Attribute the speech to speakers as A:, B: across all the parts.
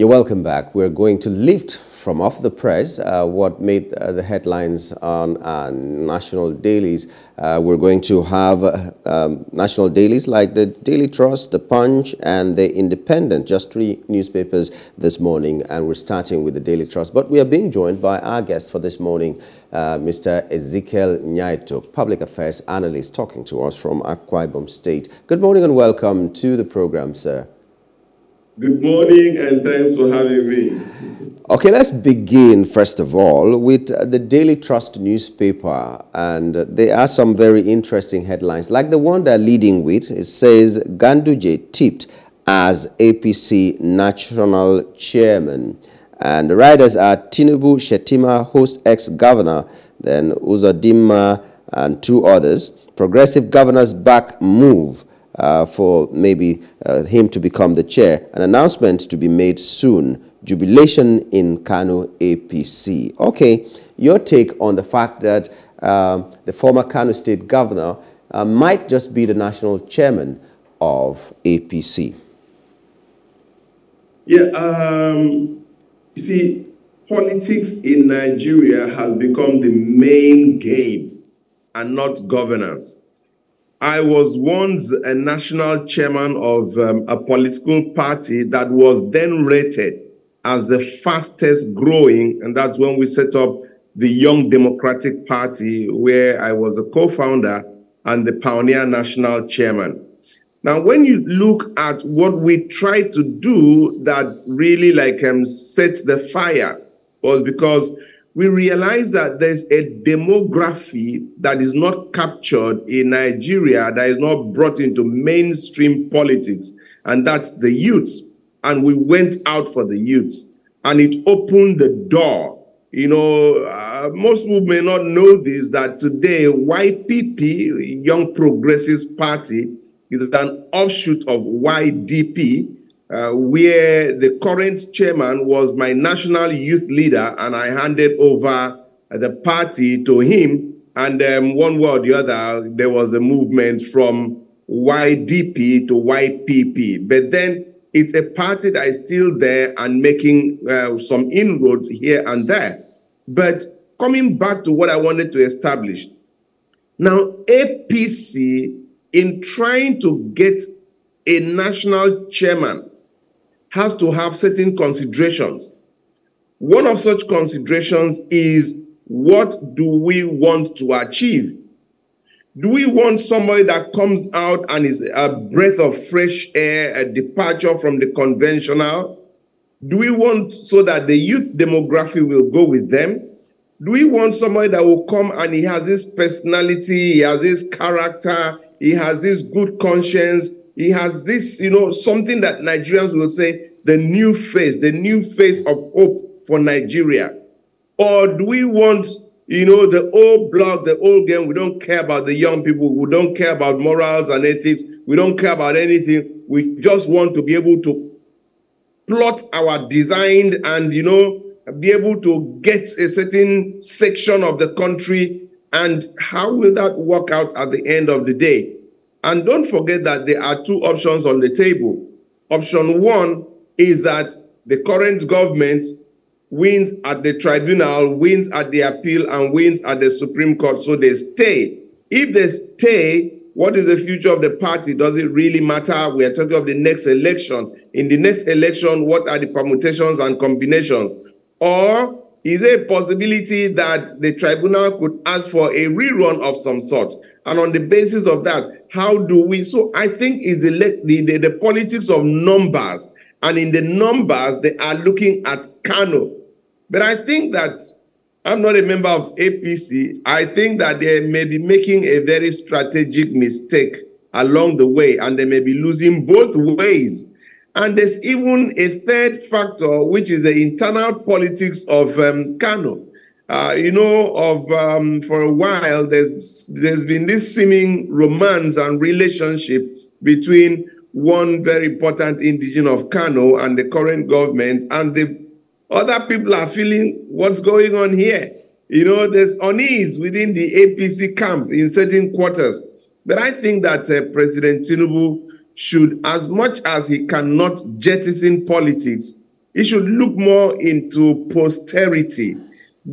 A: You're welcome back. We're going to lift from off the press uh, what made uh, the headlines on uh, national dailies. Uh, we're going to have uh, um, national dailies like the Daily Trust, the Punch, and the Independent, just three newspapers this morning, and we're starting with the Daily Trust. But we are being joined by our guest for this morning, uh, Mr. Ezekiel Nya-Etok, public affairs analyst, talking to us from Akwa Ibom State. Good morning and welcome to the program, sir.
B: Good morning and thanks for having me.
A: Okay, let's begin first of all with the Daily Trust newspaper. And there are some very interesting headlines, like the one they're leading with. It says Ganduje tipped as APC national chairman. And the riders are Tinubu Shettima, host ex-governor, then Uzodimma and two others. Progressive governors back move uh, for maybe uh, him to become the chair. An announcement to be made soon. Jubilation in Kano APC. Okay, your take on the fact that um, the former Kano state governor uh, might just be the national chairman of APC.
B: Yeah, um, you see, politics in Nigeria has become the main game and not governance. I was once a national chairman of um, a political party that was then rated as the fastest growing, and that's when we set up the Young Democratic Party, where I was a co founder and the pioneer national chairman. Now, when you look at what we tried to do that really like um, set the fire was because we realize that there's a demography that is not captured in Nigeria, that is not brought into mainstream politics, and that's the youth. And we went out for the youth, and it opened the door. You know, uh, most people may not know this that today YPP, Young Progressives Party, is an offshoot of YDP, uh, where the current chairman was my national youth leader, and I handed over the party to him. And um, one way or the other, there was a movement from YDP to YPP. But then it's a party that is still there and making uh, some inroads here and there. But coming back to what I wanted to establish, now APC, in trying to get a national chairman, has to have certain considerations. One of such considerations is what do we want to achieve? Do we want somebody that comes out and is a breath of fresh air, a departure from the conventional? Do we want so that the youth demography will go with them? Do we want somebody that will come and he has this personality, he has this character, he has this good conscience, he has this, you know, something that Nigerians will say, the new face, the new face of hope for Nigeria? Or do we want, you know, the old block, the old game? We don't care about the young people. We don't care about morals and ethics. We don't care about anything. We just want to be able to plot our design and, you know, be able to get a certain section of the country. And how will that work out at the end of the day? And don't forget that there are two options on the table. Option one is that the current government wins at the tribunal, wins at the appeal, and wins at the Supreme Court, so they stay. If they stay, what is the future of the party? Does it really matter? We are talking of the next election. In the next election, what are the permutations and combinations? Or is there a possibility that the tribunal could ask for a rerun of some sort? And on the basis of that, how do we? So I think is the, the, the, politics of numbers. And in the numbers, they are looking at Kano. But I think that I'm not a member of APC. I think that they may be making a very strategic mistake along the way, and they may be losing both ways and there's even a third factor, which is the internal politics of um, Kano. Uh, you know, of um, for a while, there's there's been this seeming romance and relationship between one very important indigenous of Kano and the current government, and the other people are feeling what's going on here. You know, there's unease within the APC camp in certain quarters. But I think that uh, President Tinubu should, as much as he cannot jettison politics, He should look more into posterity.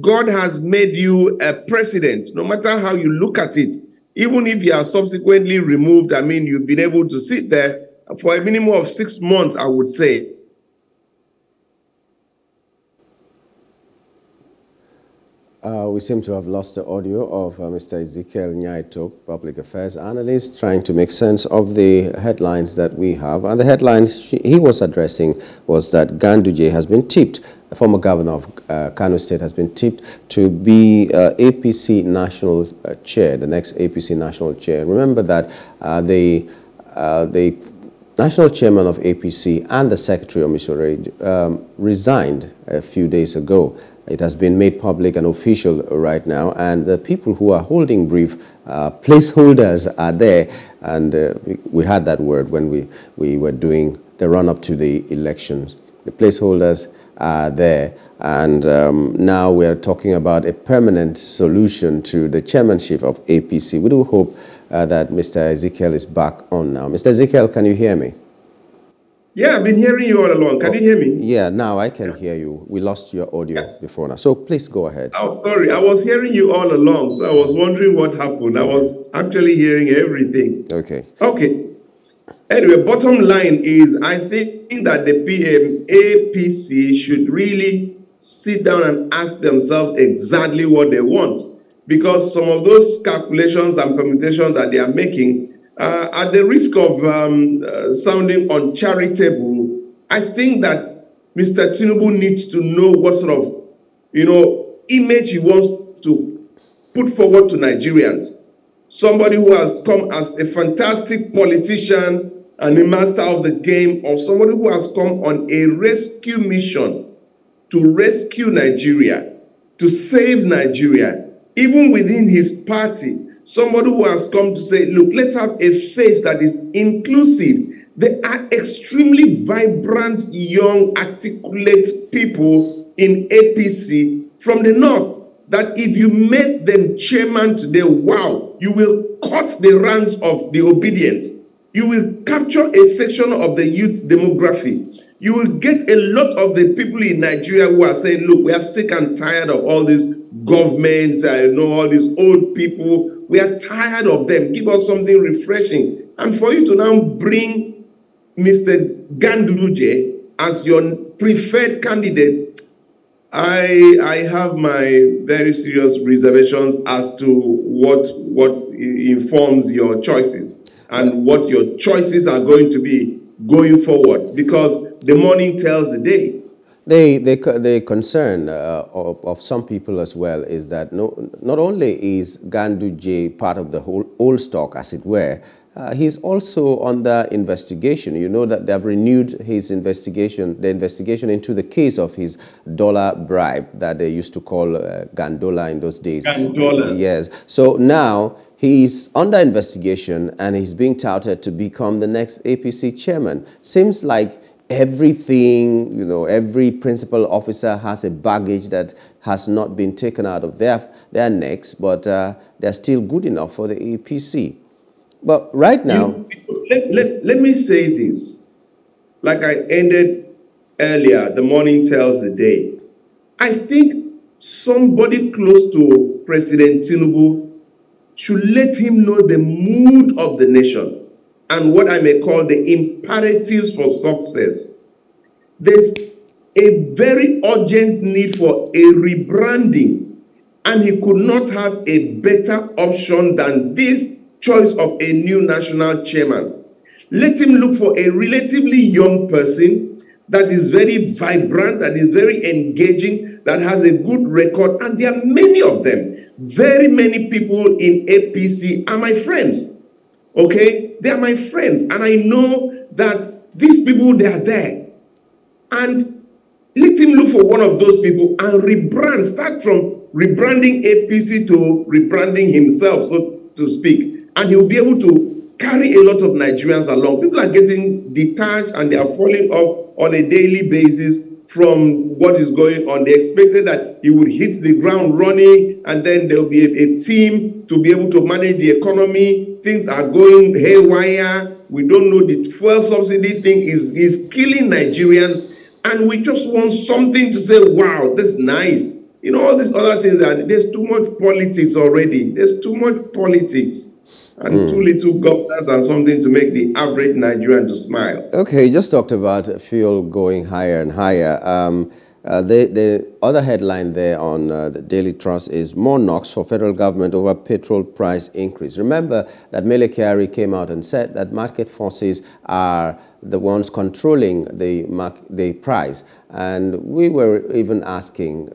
B: God has made you a president, no matter how you look at it. Even if you are subsequently removed, I mean, you've been able to sit there for a minimum of six months, I would say.
A: Uh, we seem to have lost the audio of uh, Mr. Ezekiel Nya-Etok, public affairs analyst, trying to make sense of the headlines that we have. And the headlines he was addressing was that Ganduje has been tipped, the former governor of uh, Kano State has been tipped to be uh, APC national uh, chair, the next APC national chair. Remember that uh, the, the national chairman of APC and the secretary Omisore um, resigned a few days ago. It has been made public and official right now, and the people who are holding brief uh, placeholders are there, and uh, we, we, had that word when we, we were doing the run-up to the elections. The placeholders are there, and um, now we are talking about a permanent solution to the chairmanship of APC. We do hope uh, that Mr. Ezekiel is back on now. Mr. Ezekiel, can you hear me?
B: Yeah, I've been hearing you all along. Can oh, you hear me?
A: Yeah, now I can hear you. We lost your audio yeah. before now. So please go ahead.
B: Oh, sorry. I was hearing you all along. So I was wondering what happened. I was actually hearing everything.
A: Okay.
B: Okay. Anyway, bottom line is I think that the PM APC should really sit down and ask themselves exactly what they want. Because some of those calculations and permutations that they are making uh, at the risk of um, uh, sounding uncharitable, I think that Mr. Tinubu needs to know what sort of, you know, image he wants to put forward to Nigerians. Somebody who has come as a fantastic politician and a master of the game, or somebody who has come on a rescue mission to rescue Nigeria, to save Nigeria, even within his party somebody who has come to say, look, let's have a face that is inclusive. They are extremely vibrant, young, articulate people in APC from the north. That if you make them chairman today, wow, you will cut the ranks of the Obidient. You will capture a section of the youth demography. You will get a lot of the people in Nigeria who are saying, look, we are sick and tired of all this government, I know all these old people we are tired of them. Give us something refreshing. And for you to now bring Mr. Ganduje as your preferred candidate, I, I have my very serious reservations as to what, what informs your choices and what your choices are going to be going forward because the morning tells the day.
A: The, the, the concern uh, of, of some people as well is that no, not only is Ganduje part of the whole old stock, as it were, uh, he's also under investigation. You know that they've renewed his investigation, the investigation into the case of his dollar bribe that they used to call uh, Gandollar in those days.
B: Gandollar.
A: Yes. So now he's under investigation and he's being touted to become the next APC chairman. Seems like everything, you know, every principal officer has a baggage that has not been taken out of their, their necks, but uh, they're still good enough for the APC. But right now...
B: You, let, let, let me say this. Like I ended earlier, the morning tells the day. I think somebody close to President Tinubu should let him know the mood of the nation and what I may call the imperatives for success. There's a very urgent need for a rebranding, and he could not have a better option than this choice of a new national chairman. Let him look for a relatively young person that is very vibrant, that is very engaging, that has a good record, and there are many of them. Very many people in APC are my friends. Okay? They are my friends. And I know that these people, they are there. And let him look for one of those people and rebrand. Start from rebranding APC to rebranding himself, so to speak. And he'll be able to carry a lot of Nigerians along. People are getting detached and they are falling off on a daily basis from what is going on. They expected that he would hit the ground running and then there will be a, a, team to be able to manage the economy. Things are going haywire. We don't know the fuel subsidy thing is, is killing Nigerians. And we just want something to say, wow, this is nice. You know, all these other things that there's too much politics already. There's too much politics and mm. too little governance and something to make the average Nigerian to smile.
A: Okay, you just talked about fuel going higher and higher. Um, uh, the, the other headline there on uh, the Daily Trust is more knocks for federal government over petrol price increase. Remember that Mele Kyari came out and said that market forces are the ones controlling the, the price. And we were even asking,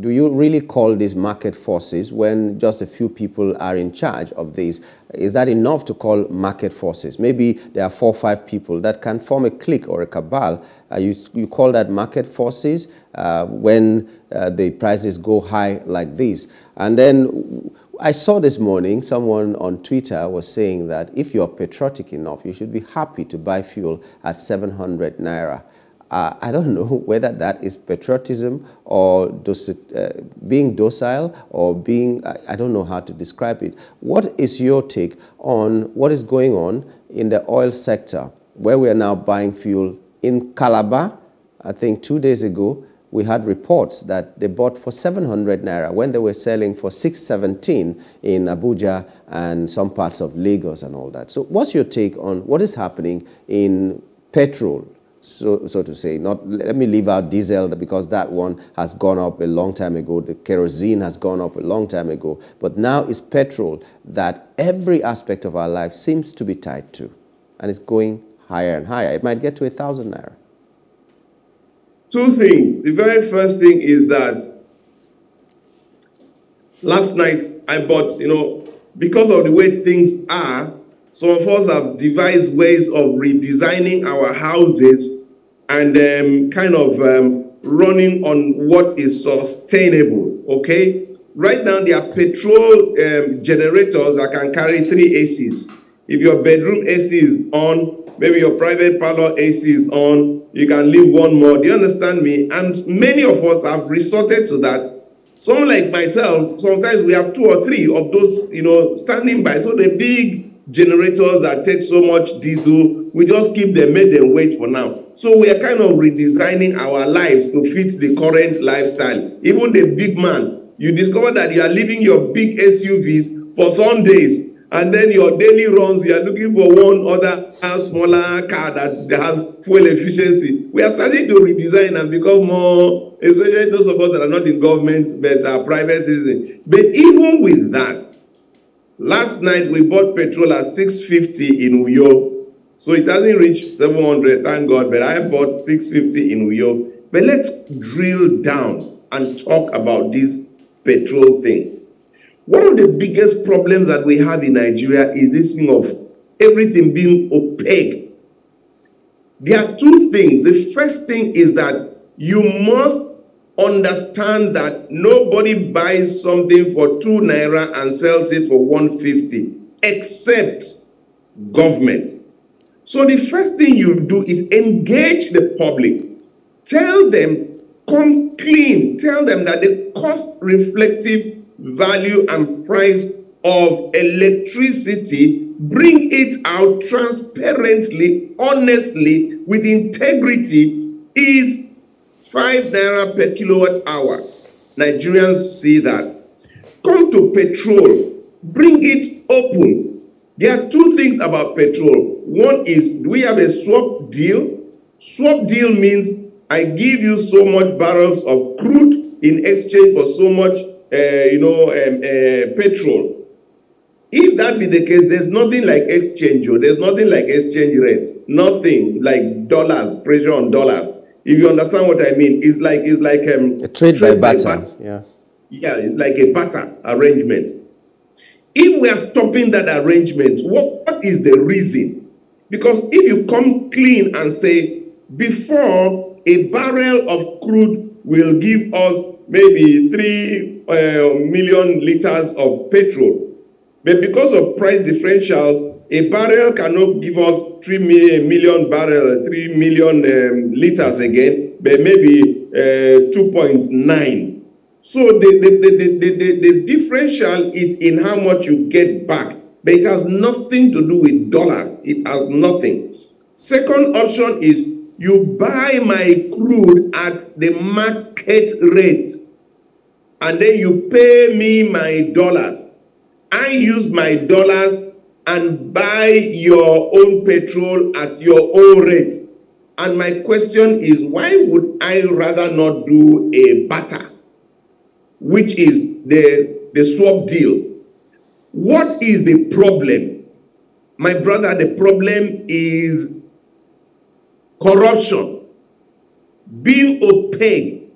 A: do you really call these market forces when just a few people are in charge of these? Is that enough to call market forces? Maybe there are four or five people that can form a clique or a cabal. Uh, you, you call that market forces uh, when uh, the prices go high like this. And then I saw this morning someone on Twitter was saying that if you're patriotic enough, you should be happy to buy fuel at 700 naira. Uh, I don't know whether that is patriotism or uh, being docile or being, I, I don't know how to describe it. What is your take on what is going on in the oil sector where we are now buying fuel in Calabar? I think two days ago, we had reports that they bought for 700 naira when they were selling for 617 in Abuja and some parts of Lagos and all that. So what's your take on what is happening in petrol so, so to say. Not let me leave out diesel because that one has gone up a long time ago. The kerosene has gone up a long time ago. But now it's petrol that every aspect of our life seems to be tied to, and it's going higher and higher. It might get to a thousand naira.
B: Two things. The very first thing is that last night I bought, you know, because of the way things are, some of us have devised ways of redesigning our houses and um, kind of um, running on what is sustainable. Okay? Right now, there are petrol um, generators that can carry three ACs. If your bedroom AC is on, maybe your private parlor AC is on, you can leave one more. Do you understand me? And many of us have resorted to that. Some like myself, sometimes we have two or three of those, you know, standing by. So the big generators that take so much diesel, we just keep them, make them wait for now. So we are kind of redesigning our lives to fit the current lifestyle. Even the big man, you discover that you are leaving your big SUVs for Sundays, and then your daily runs, you are looking for one other smaller car that has fuel efficiency. We are starting to redesign and become more, especially those of us that are not in government but are private citizens. But even with that, Last night we bought petrol at 650 in Uyo. So it hasn't reached 700, thank God, but I bought 650 in Uyo. But let's drill down and talk about this petrol thing. One of the biggest problems that we have in Nigeria is this thing of everything being opaque. There are two things. The first thing is that you must understand that nobody buys something for two naira and sells it for 150 except government. So the first thing you do is engage the public. Tell them, come clean. Tell them that the cost reflective value and price of electricity, bring it out transparently, honestly, with integrity, is 5 naira per kilowatt hour. Nigerians see that. Come to petrol, bring it open. There are two things about petrol. One is, we have a swap deal? Swap deal means I give you so much barrels of crude in exchange for so much, uh, you know, um, uh, petrol. If that be the case, there's nothing like exchange. Oh. there's nothing like exchange rates. Nothing like dollars, pressure on dollars. If you understand what I mean, it's like it's like um,
A: a trade, trade by, by. Yeah.
B: Yeah, it's like a barter arrangement. If we are stopping that arrangement, what, what is the reason? Because if you come clean and say, before a barrel of crude will give us maybe three uh, million liters of petrol, but because of price differentials, a barrel cannot give us 3 million barrel, 3 million um, liters again, but maybe uh, 2.9. So the, the, the, the, the, the differential is in how much you get back, but it has nothing to do with dollars. It has nothing. Second option is you buy my crude at the market rate and then you pay me my dollars. I use my dollars and buy your own petrol at your own rate. And my question is why would I rather not do a barter, which is the, the swap deal? What is the problem? My brother, the problem is corruption, being opaque,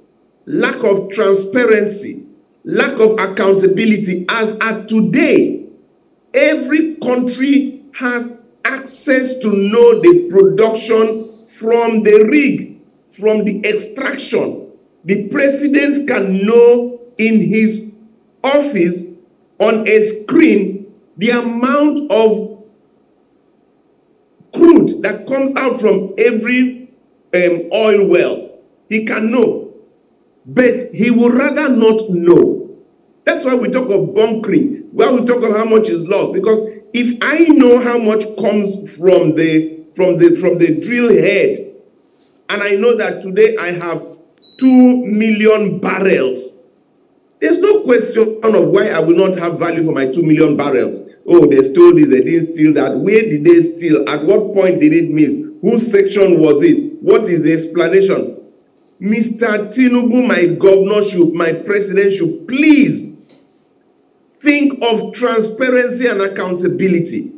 B: lack of transparency, lack of accountability. As at today, every country has access to know the production from the rig, from the extraction. The president can know in his office on a screen the amount of crude that comes out from every um, oil well. He can know, but he would rather not know. That's why we talk of bunkering, why we talk of how much is lost. Because if I know how much comes from the from the from the drill head, and I know that today I have two million barrels, there's no question of why I will not have value for my two million barrels. Oh, they stole this, they didn't steal that. Where did they steal? At what point did it miss? Whose section was it? What is the explanation? Mr. Tinubu, my governor should, my president should please think of transparency and accountability.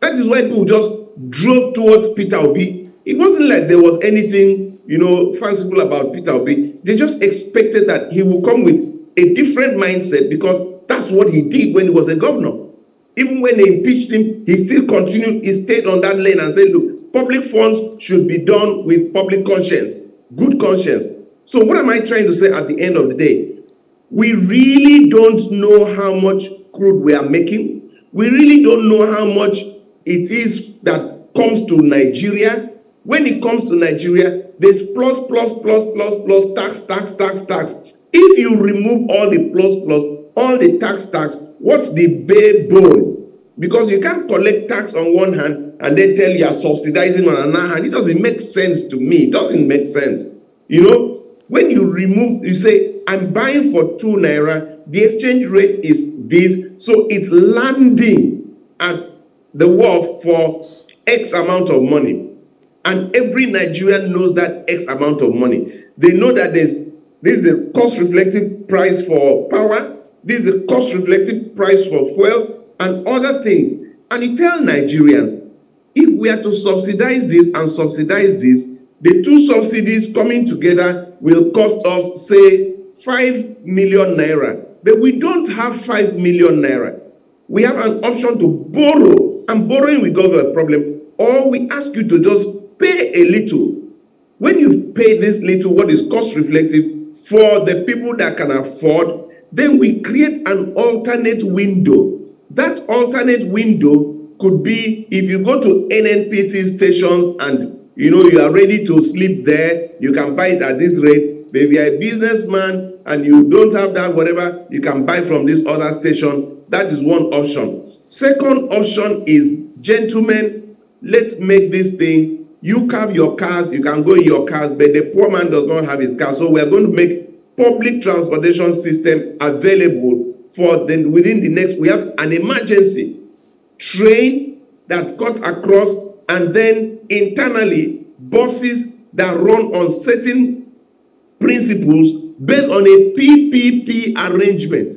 B: That is why people just drove towards Peter Obi. It wasn't like there was anything, you know, fanciful about Peter Obi. They just expected that he would come with a different mindset because that's what he did when he was a governor. Even when they impeached him, he still continued, he stayed on that lane and said, look, public funds should be done with public conscience, good conscience. So what am I trying to say at the end of the day? We really don't know how much crude we are making. We really don't know how much it is that comes to Nigeria. When it comes to Nigeria, there's plus, plus, plus, plus, plus, tax, tax, tax, tax. If you remove all the plus, plus, all the tax, tax, What's the bare bone? Because you can't collect tax on one hand and then tell you are subsidizing on another hand. It doesn't make sense to me. It doesn't make sense. You know, when you remove, you say, I'm buying for two naira, the exchange rate is this, so it's landing at the wharf for X amount of money. And every Nigerian knows that X amount of money. They know that there's this is a cost reflective price for power, this is a cost reflective price for fuel and other things. And you tell Nigerians, if we are to subsidize this and subsidize this, the two subsidies coming together will cost us, say, 5 million naira. But we don't have 5 million naira. We have an option to borrow, and borrowing will go a problem. Or we ask you to just pay a little. When you pay this little, what is cost reflective for the people that can afford then we create an alternate window. That alternate window could be if you go to NNPC stations and you know you are ready to sleep there, you can buy it at this rate. But if you are a businessman and you don't have that, whatever, you can buy from this other station. That is one option. Second option is, gentlemen, let's make this thing. You have your cars, you can go in your cars, but the poor man does not have his car. So we are going to make public transportation system available for then within the next we have an emergency train that cuts across and then internally buses that run on certain principles based on a PPP arrangement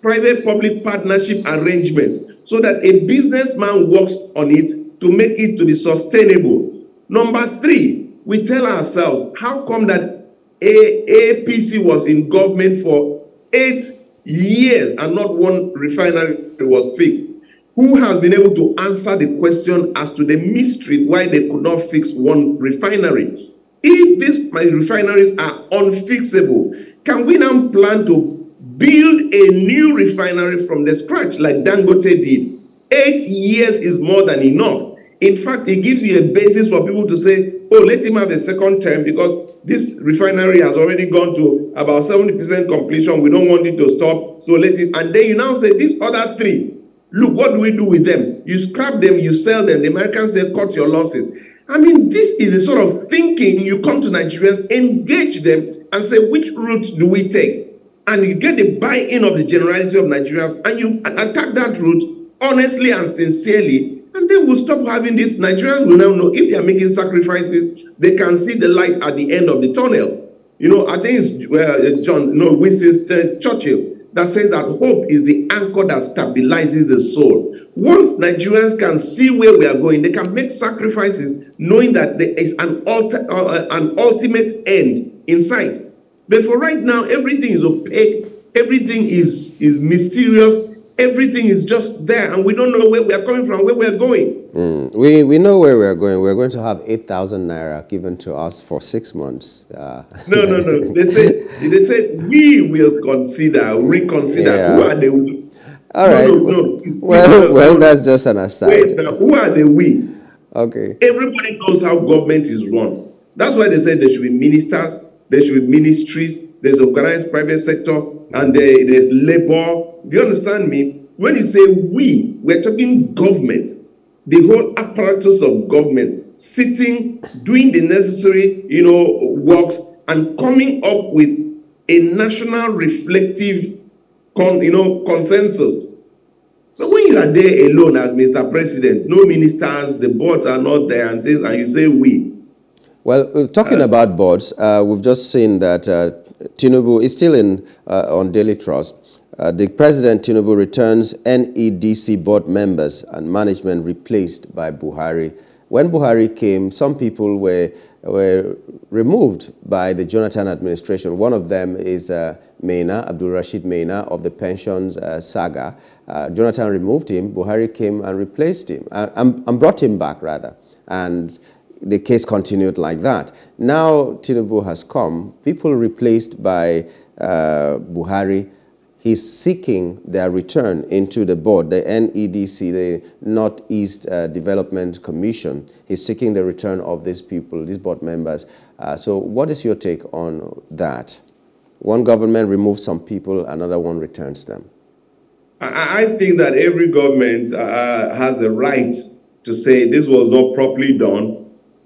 B: private public partnership arrangement so that a businessman works on it to make it to be sustainable number 3 we tell ourselves how come that a APC was in government for eight years and not one refinery was fixed. Who has been able to answer the question as to the mystery why they could not fix one refinery? If these refineries are unfixable, can we now plan to build a new refinery from the scratch like Dangote did? Eight years is more than enough. In fact, it gives you a basis for people to say, oh, let him have a second term because this refinery has already gone to about 70% completion. We don't want it to stop. So let it. And then you now say, these other three, look, what do we do with them? You scrap them, you sell them. The Americans say, cut your losses. I mean, this is a sort of thinking you come to Nigerians, engage them, and say, which route do we take? And you get the buy in of the generality of Nigerians, and you attack that route honestly and sincerely, and they will stop having this. Nigerians will now know if they are making sacrifices, they can see the light at the end of the tunnel. You know, I think it's uh, John, no, Winston Churchill that says that hope is the anchor that stabilizes the soul. Once Nigerians can see where we are going, they can make sacrifices knowing that there is an, alter, uh, uh, an ultimate end in sight. But for right now, everything is opaque, everything is, is mysterious, everything is just there, and we don't know where we are coming from, where we are going.
A: Mm. We, we know where we are going. We're going to have 8,000 naira given to us for six months.
B: Uh. No, no, no. They said, they said we will consider, reconsider. Yeah. Who are the we?
A: All right. No, no, no. Well, well, that's just an aside.
B: Wait, who are the we?
A: Okay.
B: Everybody knows how government is run. That's why they said there should be ministers, there should be ministries, there's organized private sector, and there, there's labor. Do you understand me? When you say we, we're talking government, the whole apparatus of government sitting, doing the necessary, you know, works and coming up with a national reflective, con, you know, consensus. But when you are there alone as Mr. President, no ministers, the boards are not there, and things, and you say we.
A: Well, talking uh, about boards, uh, we've just seen that uh, Tinubu is still in uh, on Daily Trust. Uh, the President Tinubu returns NEDC board members and management replaced by Buhari. When Buhari came, some people were, were removed by the Jonathan administration. One of them is uh, Abdul Rashid Maina of the pensions uh, saga. Uh, Jonathan removed him, Buhari came and replaced him, uh, and, and brought him back rather. And the case continued like that. Now Tinubu has come, people replaced by uh, Buhari, he's seeking their return into the board, the NEDC, the Northeast uh, Development Commission. He's seeking the return of these people, these board members. Uh, so what is your take on that? One government removes some people, another one returns them.
B: I think that every government uh, has the right to say this was not properly done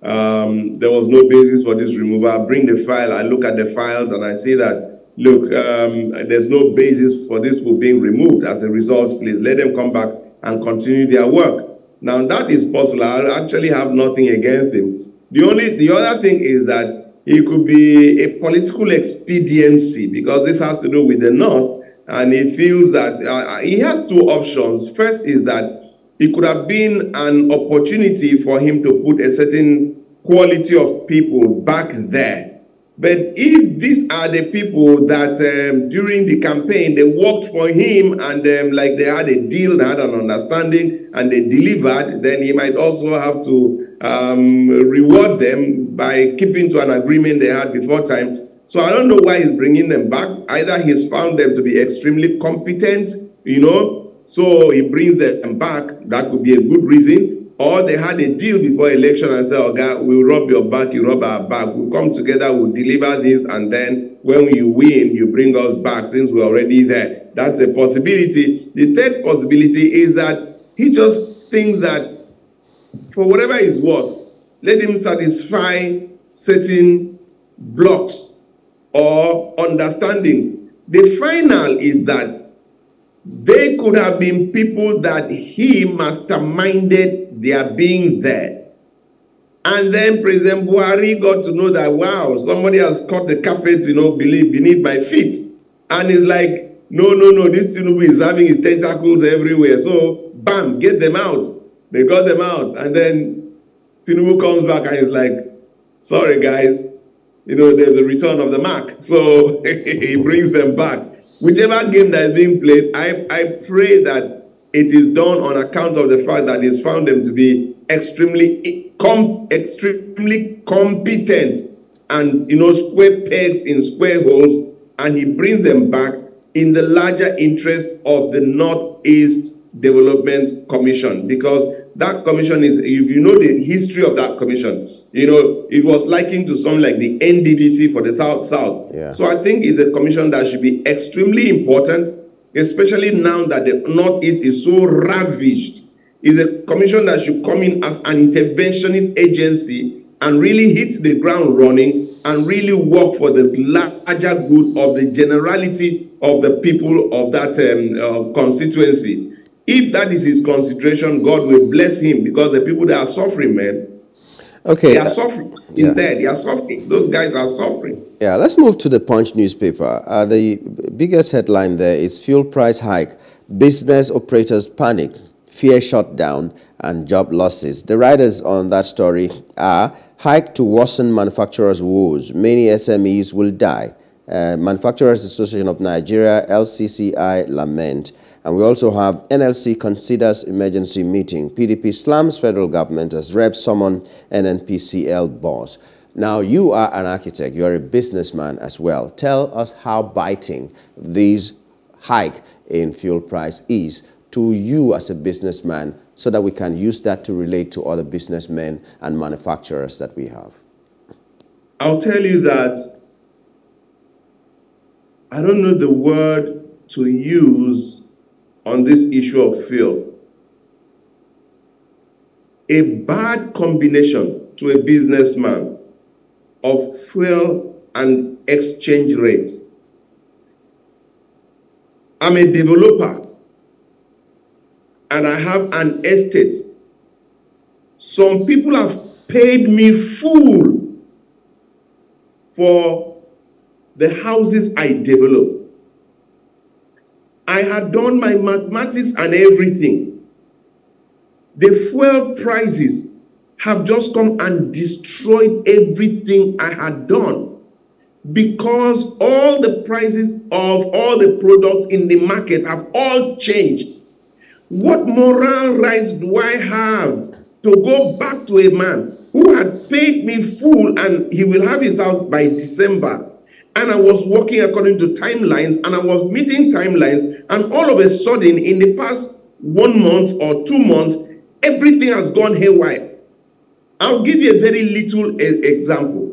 B: um, there was no basis for this removal. I bring the file, I look at the files, and I see that, look, um, there's no basis for this being removed. As a result, please let them come back and continue their work. Now, that is possible. I actually have nothing against him. The only, the other thing is that it could be a political expediency because this has to do with the North, and he feels that uh, he has two options. First is that it could have been an opportunity for him to put a certain quality of people back there. But if these are the people that um, during the campaign they worked for him and um, like they had a deal, they had an understanding, and they delivered, then he might also have to um, reward them by keeping to an agreement they had before time. So I don't know why he's bringing them back. Either he's found them to be extremely competent, you know, so he brings them back. That could be a good reason. Or they had a deal before election and said, oh, God, we'll rob your back, you rob our back. We'll come together, we'll deliver this, and then when you win, you bring us back since we're already there. That's a possibility. The third possibility is that he just thinks that for whatever he's worth, let him satisfy certain blocks or understandings. The final is that they could have been people that he masterminded their being there. And then President Buhari got to know that, wow, somebody has cut the carpet, you know, beneath my feet. And he's like, no, no, no, this Tinubu is having his tentacles everywhere. So, bam, get them out. They got them out. And then Tinubu comes back and he's like, sorry, guys, you know, there's a return of the mark. So he brings them back whichever game that is being played, I, I pray that it is done on account of the fact that he's found them to be extremely com extremely competent and you know square pegs in square holes and he brings them back in the larger interest of the northeast development commission because that commission is if you know the history of that commission you know, it was likened to something like the NDDC for the South South. Yeah. So I think it's a commission that should be extremely important, especially now that the Northeast is so ravaged, is a commission that should come in as an interventionist agency and really hit the ground running and really work for the larger good of the generality of the people of that um, uh, constituency. If that is his consideration, God will bless him because the people that are suffering, man,
A: okay,
B: they are suffering. Yeah. there, they are suffering. Those guys are suffering.
A: Yeah, let's move to the Punch newspaper. Uh, the biggest headline there is fuel price hike. Business operators panic, fear shutdown, and job losses. The writers on that story are hike to worsen manufacturers' woes. Many SMEs will die. Uh, Manufacturers Association of Nigeria, LCCI, lament. And we also have NLC considers emergency meeting. PDP slams federal government as reps summon NNPCL boss. Now, you are an architect. You are a businessman as well. Tell us how biting this hike in fuel price is to you as a businessman so that we can use that to relate to other businessmen and manufacturers that we have.
B: I'll tell you that I don't know the word to use on this issue of fuel. A bad combination to a businessman of fuel and exchange rate. I'm a developer and I have an estate. Some people have paid me full for the houses I developed. I had done my mathematics and everything. The fuel prices have just come and destroyed everything I had done because all the prices of all the products in the market have all changed. What moral rights do I have to go back to a man who had paid me full and he will have his house by December and I was working according to timelines and I was meeting timelines. And all of a sudden, in the past one month or two months, everything has gone haywire. I'll give you a very little example.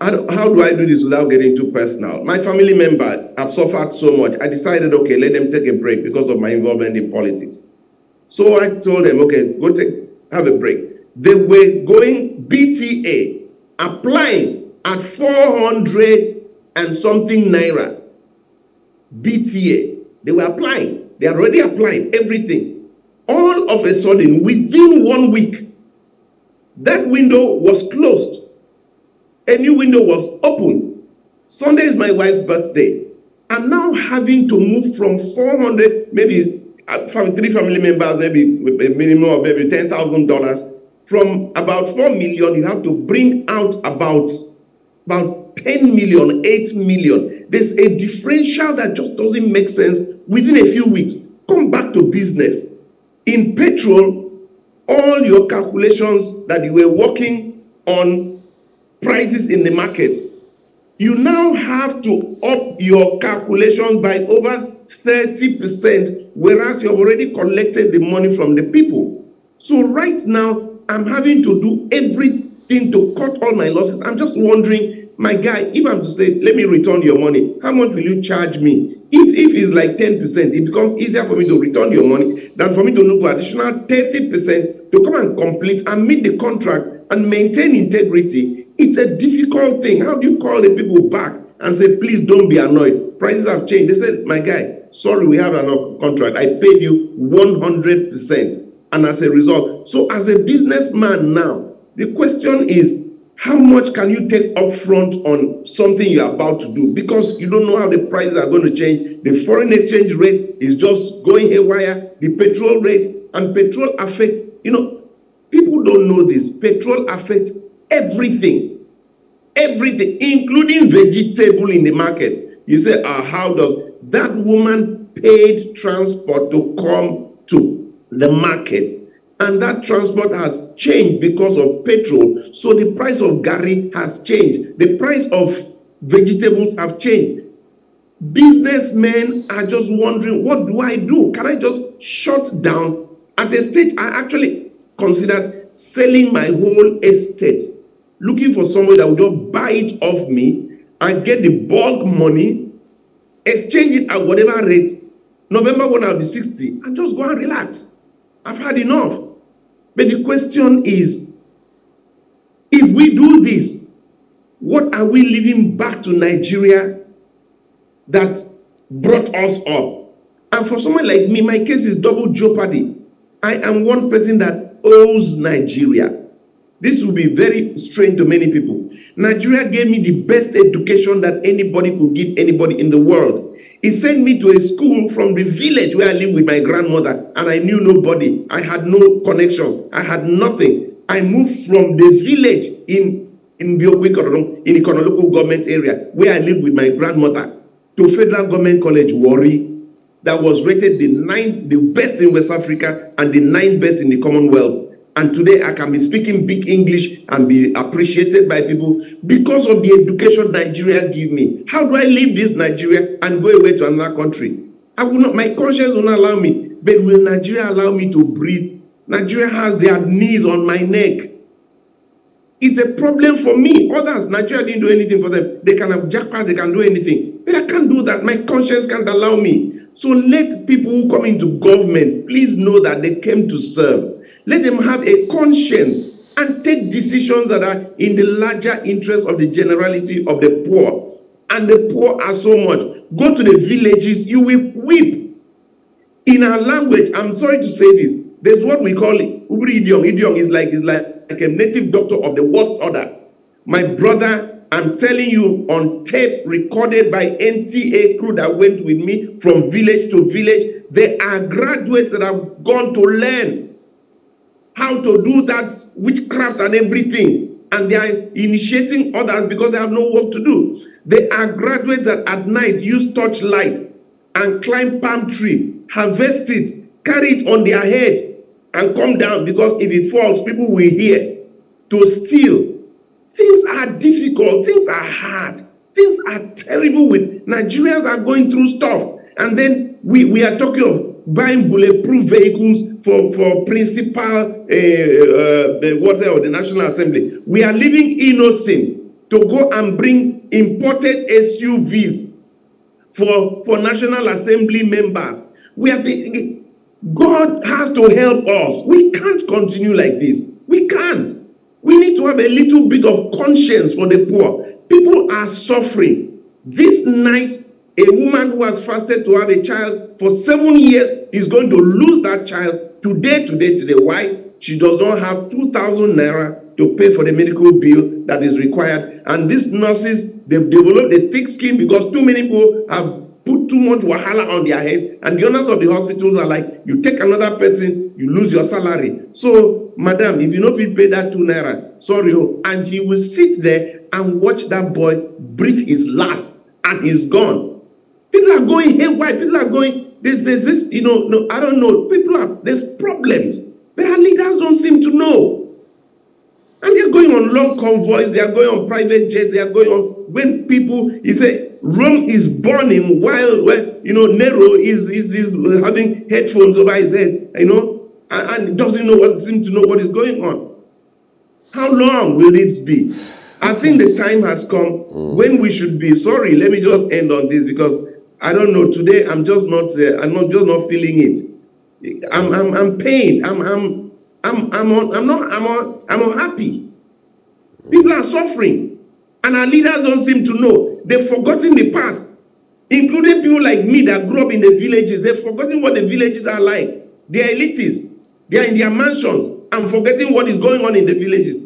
B: How, do I do this without getting too personal? My family member have suffered so much. I decided, okay, let them take a break because of my involvement in politics. So I told them, okay, go take have a break. They were going BTA, applying at 400 and something naira BTA. They were applying. They are already applying everything. All of a sudden, within one week, that window was closed. A new window was open. Sunday is my wife's birthday. I'm now having to move from 400, maybe uh, three family members, maybe a minimum of maybe $10,000. From about 4 million, you have to bring out about about 10 million, 8 million. There's a differential that just doesn't make sense within a few weeks. Come back to business. In petrol, all your calculations that you were working on prices in the market, you now have to up your calculations by over 30%, whereas you've already collected the money from the people. So right now, I'm having to do everything to cut all my losses. I'm just wondering, my guy, if I'm to say, let me return your money, how much will you charge me? If, if it's like 10%, it becomes easier for me to return your money than for me to look for additional 30% to come and complete and meet the contract and maintain integrity. It's a difficult thing. How do you call the people back and say, please don't be annoyed? Prices have changed. They said, my guy, sorry, we have a contract. I paid you 100%. And as a result, so as a businessman now, the question is, how much can you take upfront on something you're about to do? Because you don't know how the prices are going to change. The foreign exchange rate is just going haywire. The petrol rate and petrol affects, you know, people don't know this. Petrol affects everything. Everything, including vegetable in the market. You say, uh, how does that woman paid transport to come to the market and that transport has changed because of petrol. So the price of garri has changed. The price of vegetables have changed. Businessmen are just wondering, what do I do? Can I just shut down? At a stage, I actually considered selling my whole estate, looking for somebody that would just buy it off me and get the bulk money, exchange it at whatever rate November when I'll be 60, and just go and relax. I've had enough. But the question is, if we do this, what are we leaving back to Nigeria that brought us up? And for someone like me, my case is double jeopardy. I am one person that owes Nigeria. This will be very strange to many people. Nigeria gave me the best education that anybody could give anybody in the world. It sent me to a school from the village where I lived with my grandmother, and I knew nobody. I had no connections. I had nothing. I moved from the village in in Biokwe, in the local government area, where I lived with my grandmother, to Federal Government College, Warri, that was rated the ninth, the best in West Africa and the ninth best in the Commonwealth. And today I can be speaking big English and be appreciated by people because of the education Nigeria give me. How do I leave this Nigeria and go away to another country? I will not, my conscience will not allow me. But will Nigeria allow me to breathe? Nigeria has their knees on my neck. It's a problem for me. Others, Nigeria didn't do anything for them. They can have jackpot, they can do anything. But I can't do that. My conscience can't allow me. So let people who come into government please know that they came to serve. Let them have a conscience and take decisions that are in the larger interest of the generality of the poor. And the poor are so much. Go to the villages, you will weep. In our language, I'm sorry to say this, there's what we call it. Idiong. Idiong is like, is like, like a native doctor of the worst order. My brother, I'm telling you on tape recorded by NTA crew that went with me from village to village, there are graduates that have gone to learn how to do that witchcraft and everything. And they are initiating others because they have no work to do. There are graduates that at night use torchlight and climb palm tree, harvest it, carry it on their head, and come down because if it falls, people will hear. To steal. Things are difficult, things are hard, things are terrible with Nigerians are going through stuff. And then we, we are talking of buying bulletproof vehicles for, for principal, uh, uh, whatever, the National Assembly. We are leaving Innoson to go and bring imported SUVs for, for National Assembly members. We are the, God has to help us. We can't continue like this. We can't. We need to have a little bit of conscience for the poor. People are suffering. This night, a woman who has fasted to have a child for seven years is going to lose that child today, today, today. Why? She does not have 2,000 naira to pay for the medical bill that is required. And these nurses, they've developed a thick skin because too many people have put too much wahala on their heads. And the owners of the hospitals are like, you take another person, you lose your salary. So, madam, if you know if you pay that two naira, sorry, oh, and he will sit there and watch that boy breathe his last and he's gone. People are going haywire. People are going, there's, there's this, you know, no, I don't know. People are, there's problems. But our leaders don't seem to know. And they're going on long convoys, they are going on private jets, they are going on, when people, he said, Rome is burning while, well, you know, Nero is, is, is having headphones over his head, you know, and, and doesn't know what, seem to know what is going on. How long will this be? I think the time has come when we should be, sorry, let me just end on this because I don't know. Today, I'm just not. Uh, I'm not just not feeling it. I'm. I'm. I'm pained. I'm. I'm. I'm. I'm. On, I'm not. I'm. On, I'm unhappy. People are suffering, and our leaders don't seem to know. They've forgotten the past, including people like me that grew up in the villages. They've forgotten what the villages are like. They are elitists. They are in their mansions and forgetting what is going on in the villages.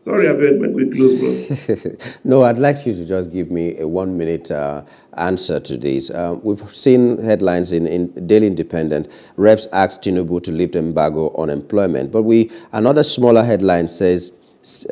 B: Sorry, I bet my quick close, bro.
A: no, I'd like you to just give me a one-minute uh, answer to this. Uh, we've seen headlines in, in Daily Independent. Reps asked Tinubu to lift embargo on employment. But we another smaller headline says,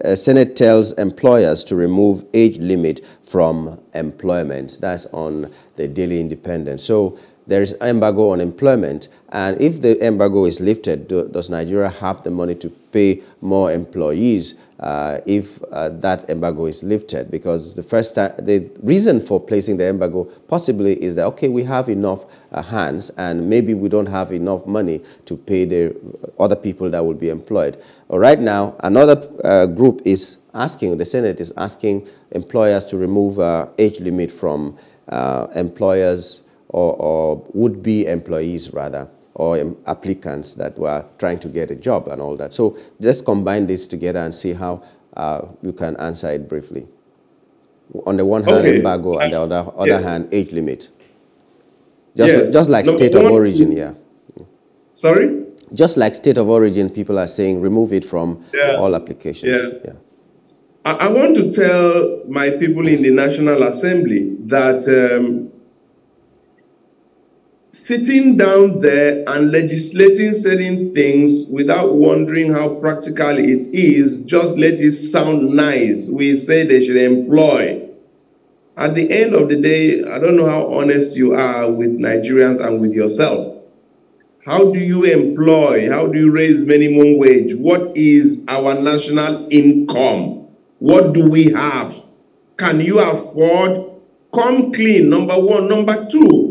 A: uh, Senate tells employers to remove age limit from employment. That's on the Daily Independent. So there is embargo on employment. And if the embargo is lifted, do, does Nigeria have the money to pay more employees uh, if uh, that embargo is lifted. Because the first time, the reason for placing the embargo possibly is that, okay, we have enough uh, hands and maybe we don't have enough money to pay the other people that will be employed. right now, another uh, group is asking, the Senate is asking employers to remove uh, age limit from uh, employers or, or would-be employees rather, or applicants that were trying to get a job and all that. So just combine this together and see how uh, you can answer it briefly. On the one hand, okay. embargo, and the other, other yeah. hand, age limit. Just, yes. just like state of origin, yeah.
B: Sorry?
A: Just like state of origin, people are saying remove it from yeah. all applications.
B: Yeah. yeah. I, I, want to tell my people in the National Assembly that um, sitting down there and legislating certain things without wondering how practical it is, just let it sound nice. We say they should employ. At the end of the day, I don't know how honest you are with Nigerians and with yourself. How do you employ? How do you raise minimum wage? What is our national income? What do we have? Can you afford? Come clean, number one. Number two,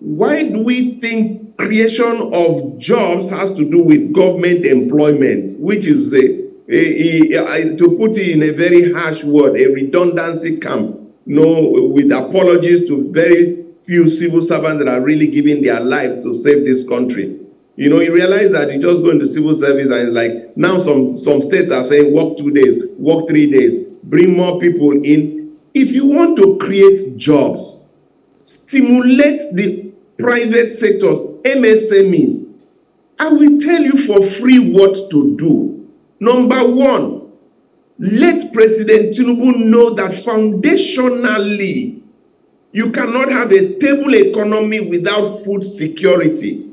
B: why do we think creation of jobs has to do with government employment, which is a, a, a, to put it in a very harsh word, a redundancy camp? No, with apologies to very few civil servants that are really giving their lives to save this country. You know, you realize that you just go into civil service and like now some some states are saying work two days, work three days, bring more people in. If you want to create jobs, stimulate the private sectors, MSMEs. I will tell you for free what to do. Number one, let President Tinubu know that foundationally, you cannot have a stable economy without food security.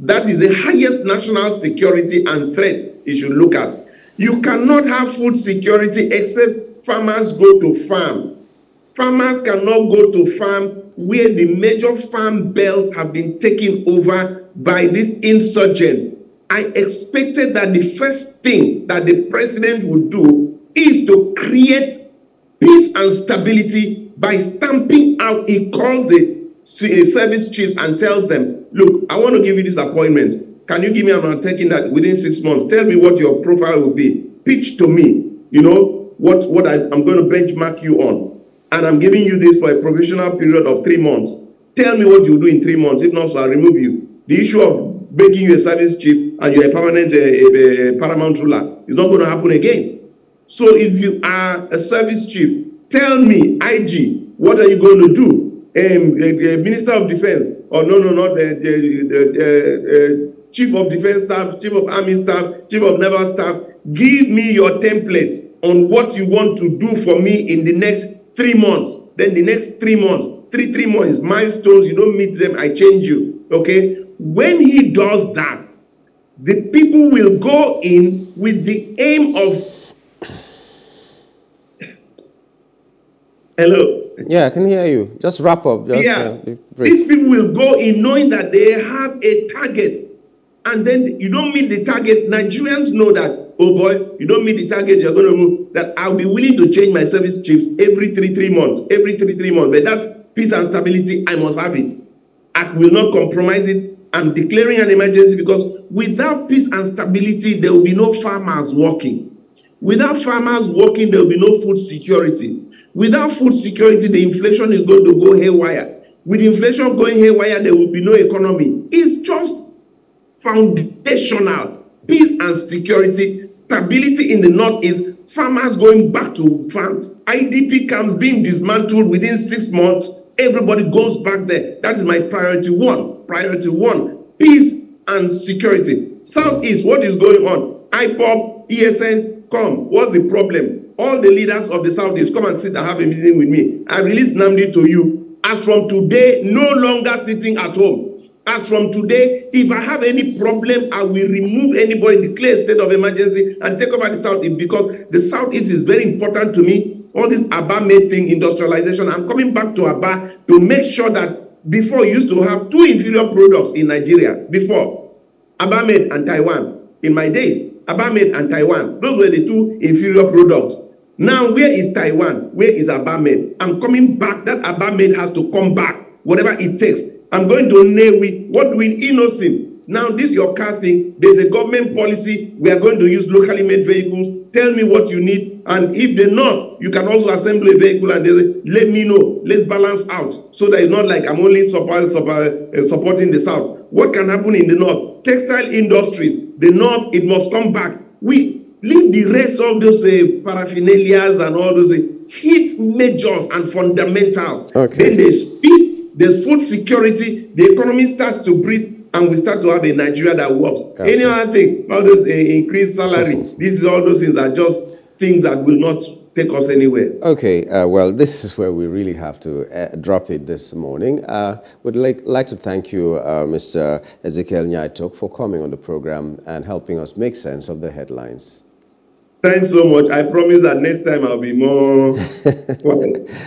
B: That is the highest national security and threat you should look at. You cannot have food security except farmers go to farm. Farmers cannot go to farm where the major farm belts have been taken over by this insurgent. I expected that the first thing that the president would do is to create peace and stability by stamping out, he calls it eh, service chiefs and tells them, look, I want to give you this appointment. Can you give me an undertaking that within six months, tell me what your profile will be. Pitch to me, you know, what, what I, I'm going to benchmark you on. And I'm giving you this for a provisional period of three months. Tell me what you do in three months. If not, so I'll remove you. The issue of making you a service chief and you're a permanent uh, paramount ruler is not going to happen again. So if you are a service chief, tell me, IG, what are you going to do? um, a minister of defense, or no, no, not the, the, the chief of defense staff, chief of army staff, chief of naval staff, give me your template on what you want to do for me in the next three months. Then the next three months, three, three months, milestones, you don't meet them, I change you. Okay? When he does that, the people will go in with the aim of hello
A: yeah, I can hear you. Just wrap up. Just,
B: yeah. Uh, These people will go in knowing that they have a target. And then you don't meet the target. Nigerians know that, oh boy, you don't meet the target, you're going to move. That I'll be willing to change my service chiefs every three, three months. Every three, three months. But that peace and stability, I must have it. I will not compromise it. I'm declaring an emergency because without peace and stability, there will be no farmers working. Without farmers working, there will be no food security. Without food security, the inflation is going to go haywire. With inflation going haywire, there will be no economy. It's just foundational. Peace and security, stability in the northeast, farmers going back to farm, IDP camps being dismantled within six months. Everybody goes back there. That is my priority one. Priority one peace and security. Southeast, what is going on? IPOB, ESN, come. What's the problem? all the leaders of the Southeast, come and sit and have a meeting with me. I release Nnamdi to you. As from today, no longer sitting at home. As from today, if I have any problem, I will remove anybody, declare state of emergency, and take over the Southeast because the Southeast is very important to me. All this Aba made thing, industrialization. I'm coming back to Aba to make sure that before you used to have two inferior products in Nigeria. Before, Aba made and Taiwan. In my days, Aba made and Taiwan. Those were the two inferior products. Now, where is Taiwan? Where is Aba made? I'm coming back. That Aba made has to come back, whatever it takes. I'm going to Nnewi. What do we Innoson? Now, this your car thing, there's a government policy. We are going to use locally made vehicles. Tell me what you need. And if the North, you can also assemble a vehicle and say, let me know. Let's balance out. So that it's not like I'm only support, support, uh, supporting the South. What can happen in the North? Textile industries, the North, it must come back. We leave the rest of those uh, paraphernalias and all those uh, hit majors and fundamentals.
A: Okay.
B: Then there's peace, there's food security, the economy starts to breathe, and we start to have a Nigeria that works.
A: Okay.
B: Any other thing, all those uh, increased salary, this is all those things are just things that will not take us anywhere.
A: Okay, uh, well, this is where we really have to uh, drop it this morning. Uh, would like, like to thank you, uh, Mr. Ezekiel Nya-Etok, for coming on the program and helping us make sense of the headlines.
B: Thanks so much. I promise that next time I'll be more.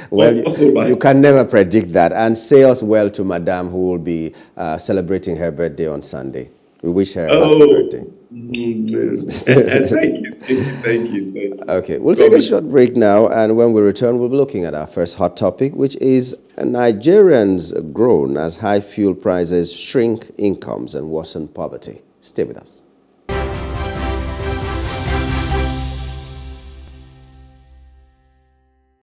A: well,
B: more
A: you can never predict that. And say us well to Madame, who will be uh, celebrating her birthday on Sunday. We wish her a happy
B: Oh.
A: birthday.
B: Thank you. Thank you. Thank you. Thank you.
A: Okay, we'll take a short break now, and when we return, we'll be looking at our first hot topic, which is Nigerians groan as high fuel prices shrink incomes and worsen poverty. Stay with us.